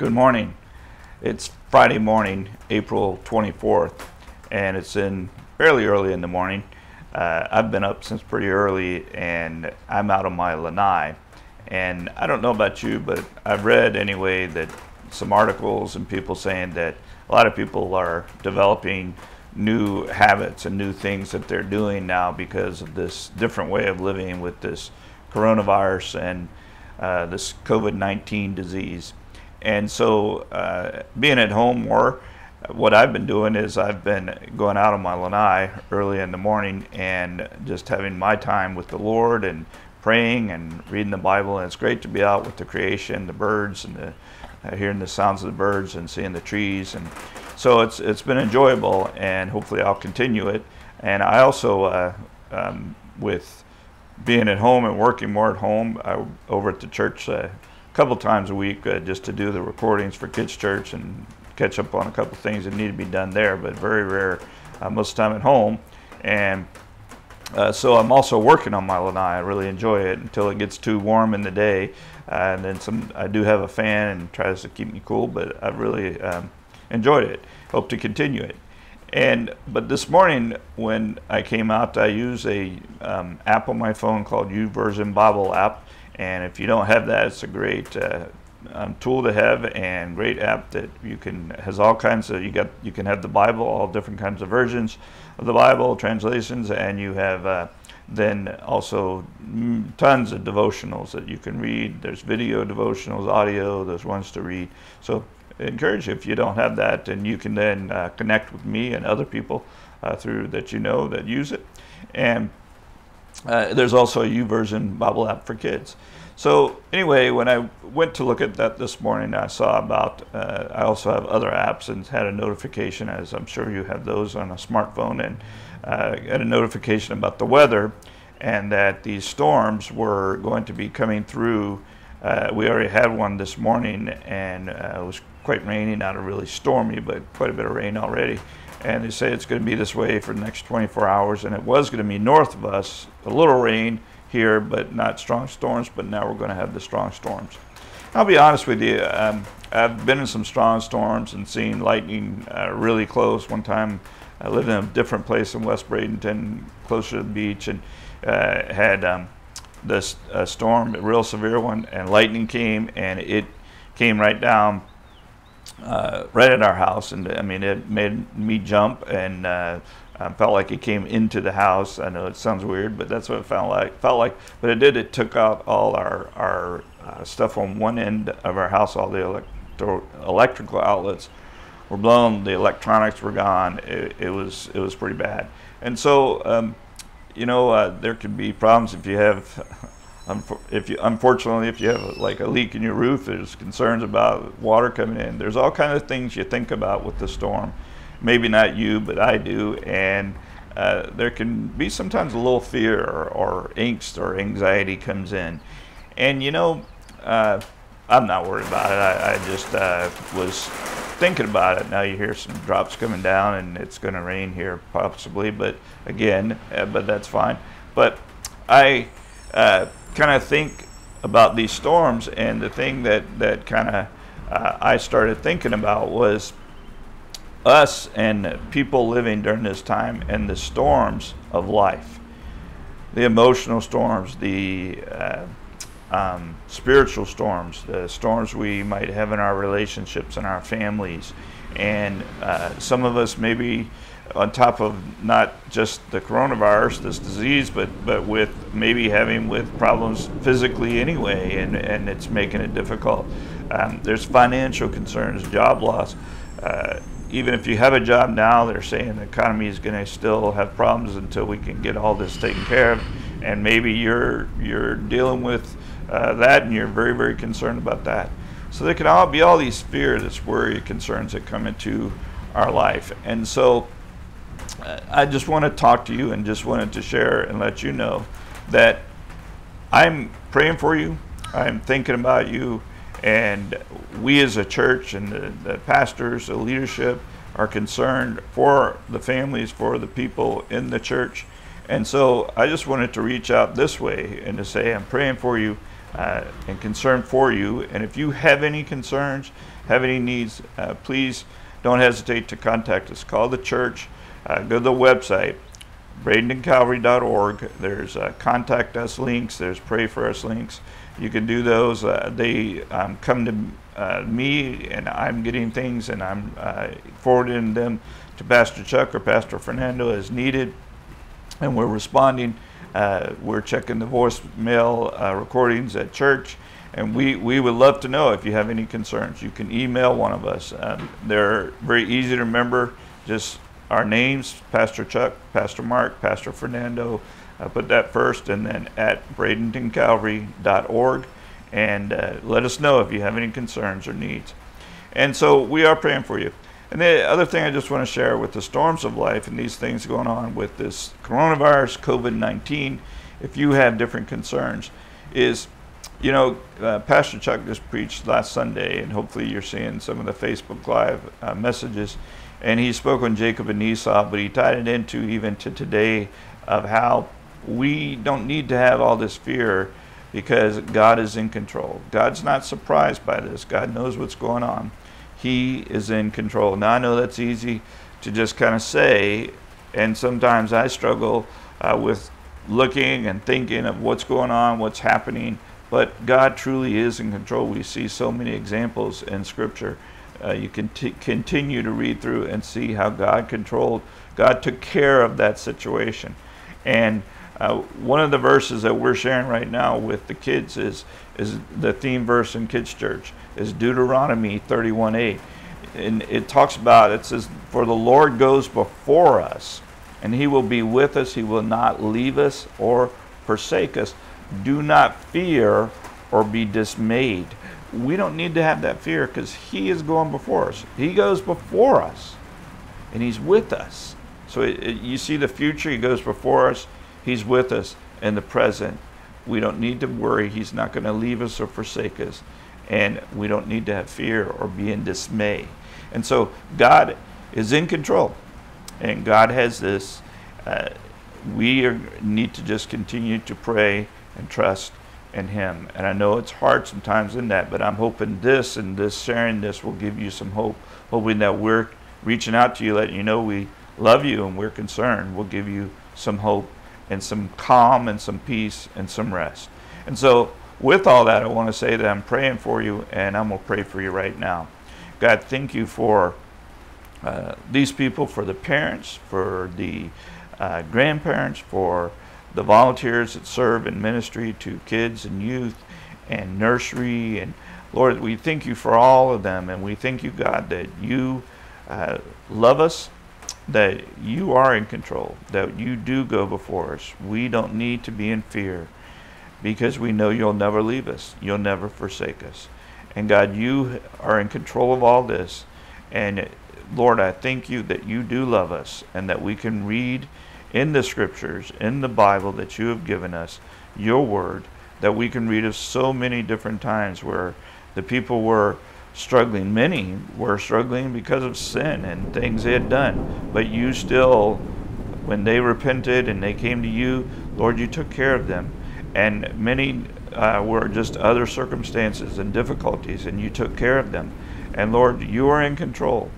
Good morning. It's Friday morning, April 24th, and it's in fairly early in the morning. Uh, I've been up since pretty early, and I'm out on my lanai. And I don't know about you, but I've read anyway that some articles and people saying that a lot of people are developing new habits and new things that they're doing now because of this different way of living with this coronavirus and uh, this COVID 19 disease. And so, uh, being at home more, what I've been doing is I've been going out on my lanai early in the morning and just having my time with the Lord and praying and reading the Bible. And it's great to be out with the creation, the birds, and the, uh, hearing the sounds of the birds and seeing the trees. And so it's it's been enjoyable, and hopefully I'll continue it. And I also, uh, um, with being at home and working more at home, I, over at the church uh, couple times a week uh, just to do the recordings for Kids Church and catch up on a couple things that need to be done there, but very rare uh, most of the time at home. And uh, so I'm also working on my lanai. I really enjoy it until it gets too warm in the day. Uh, and then some, I do have a fan and tries to keep me cool, but I've really um, enjoyed it. Hope to continue it. And but this morning when I came out, I use a um, app on my phone called YouVersion Bible app, and if you don't have that, it's a great uh, um, tool to have and great app that you can has all kinds of you got you can have the Bible, all different kinds of versions of the Bible translations, and you have uh, then also tons of devotionals that you can read. There's video devotionals, audio. There's ones to read. So I encourage you if you don't have that, and you can then uh, connect with me and other people uh, through that you know that use it, and uh, there's also a YouVersion Bible app for kids. So anyway, when I went to look at that this morning, I saw about, uh, I also have other apps and had a notification, as I'm sure you have those on a smartphone, and uh, got a notification about the weather and that these storms were going to be coming through. Uh, we already had one this morning and uh, it was quite rainy, not a really stormy, but quite a bit of rain already and they say it's going to be this way for the next 24 hours and it was going to be north of us a little rain here but not strong storms but now we're going to have the strong storms. I'll be honest with you um, i've been in some strong storms and seen lightning uh, really close. One time i lived in a different place in west bradenton closer to the beach and uh, had um, this uh, storm a real severe one and lightning came and it came right down uh, right at our house, and I mean, it made me jump, and uh, I felt like it came into the house. I know it sounds weird, but that's what it felt like. Felt like, but it did. It took out all our our uh, stuff on one end of our house. All the electro, electrical outlets were blown. The electronics were gone. It, it was it was pretty bad. And so, um, you know, uh, there could be problems if you have if you unfortunately if you have like a leak in your roof there's concerns about water coming in. There's all kinds of things you think about with the storm. Maybe not you but i do. And uh, there can be sometimes a little fear or, or, angst or anxiety comes in. And you know uh, i'm not worried about it. I, I just uh, was thinking about it. Now you hear some drops coming down and it's going to rain here possibly but again uh, but that's fine. But i uh, kind of think about these storms, and the thing that that kind of uh, I started thinking about was us and people living during this time and the storms of life, the emotional storms, the uh, um, spiritual storms, the storms we might have in our relationships and our families, and uh, some of us maybe on top of not just the coronavirus, this disease, but but with maybe having with problems physically anyway, and and it's making it difficult. Um, there's financial concerns, job loss. Uh, even if you have a job now, they're saying the economy is going to still have problems until we can get all this taken care of. And maybe you're you're dealing with uh, that, and you're very very concerned about that. So there can all be all these fears, this worry, concerns that come into our life, and so I just want to talk to you and just wanted to share and let you know that I'm praying for you. I'm thinking about you. And we as a church and the, the pastors, the leadership are concerned for the families, for the people in the church. And so I just wanted to reach out this way and to say, I'm praying for you. uh, and concerned for you. And if you have any concerns, have any needs, uh, please don't hesitate to contact us. Call the church, uh, go to the website, bradentoncalvary.org. There's uh, contact us links, there's pray for us links. You can do those. Uh, they um, come to uh, me, and I'm getting things and I'm uh, forwarding them to Pastor Chuck or Pastor Fernando as needed, and we're responding. Uh, we're checking the voicemail recordings at church, and we, we would love to know if you have any concerns. You can email one of us. Um, they're very easy to remember. Just our names, Pastor Chuck, Pastor Mark, Pastor Fernando. Uh, put that first, and then at bradentoncalvary.org, and uh, let us know if you have any concerns or needs. And so we are praying for you. And the other thing I just want to share with the storms of life and these things going on with this coronavirus, COVID 19, if you have different concerns, is you know, uh, Pastor Chuck just preached last Sunday, and hopefully you're seeing some of the Facebook Live uh, messages. And he spoke on Jacob and Esau, but he tied it into even to today of how we don't need to have all this fear because God is in control. God's not surprised by this. God knows what's going on. He is in control. Now, I know that's easy to just kind of say, and sometimes I struggle uh, with looking and thinking of what's going on, what's happening, but God truly is in control. We see so many examples in Scripture. Uh, you can continue to read through and see how God controlled, God took care of that situation. And uh, one of the verses that we're sharing right now with the kids is, is the theme verse in Kids Church is Deuteronomy 31:8, and it talks about it says, "For the Lord goes before us, and He will be with us. He will not leave us or forsake us. Do not fear or be dismayed." We don't need to have that fear because He is going before us. He goes before us, and He's with us. So it, it, you see the future. He goes before us. He's with us in the present. We don't need to worry. He's not going to leave us or forsake us and we don't need to have fear or be in dismay. And so God is in control, and God has this. Uh, we are, need to just continue to pray and trust in Him. And I know it's hard sometimes in that, but I'm hoping this and this sharing this will give you some hope, hoping that we're reaching out to you, letting you know we love you and we're concerned. We'll give you some hope and some calm and some peace and some rest. And so with all that, I want to say that I'm praying for you, and I'm going to pray for you right now. God, thank you for uh, these people, for the parents, for the uh, grandparents, for the volunteers that serve in ministry to kids and youth and nursery. And Lord, we thank you for all of them, and we thank you, God, that you uh, love us, that you are in control, that you do go before us. We don't need to be in fear because we know you'll never leave us. You'll never forsake us. And God, you are in control of all this. And Lord, I thank you that you do love us and that we can read in the scriptures, in the Bible that you have given us, your word, that we can read of so many different times where the people were struggling. Many were struggling because of sin and things they had done. But you still, when they repented and they came to you, Lord, you took care of them and many uh, were just other circumstances and difficulties, and you took care of them. And Lord, you are in control,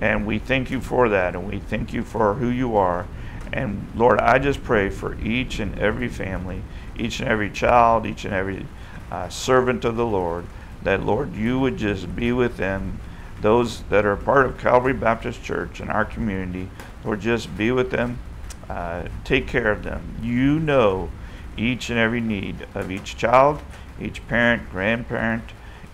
and we thank you for that, and we thank you for who you are. And Lord, I just pray for each and every family, each and every child, each and every uh, servant of the Lord, that Lord, you would just be with them. Those that are part of Calvary Baptist Church in our community, Lord, just be with them, uh, take care of them. You know each and every need of each child, each parent, grandparent,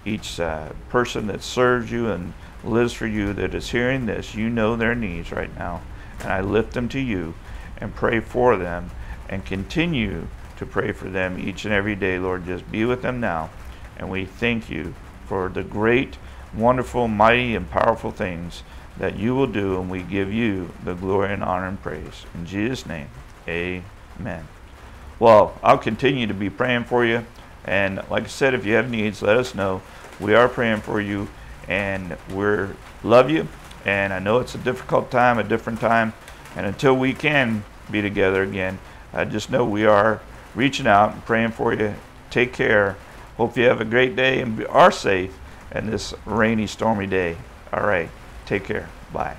each uh, person that serves you and lives for you that is hearing this. You know their needs right now. And I lift them to you and pray for them and continue to pray for them each and every day. Lord, just be with them now. And we thank you for the great, wonderful, mighty, and powerful things that you will do. And we give you the glory and honor and praise. In Jesus' name, amen. Well, I'll continue to be praying for you. And like I said, if you have needs, let us know. We are praying for you and we love you. And I know it's a difficult time, a different time. And until we can be together again, I just know we are reaching out and praying for you. Take care Hope you have a great day and are safe in this rainy, stormy day. All right. Take care. Bye.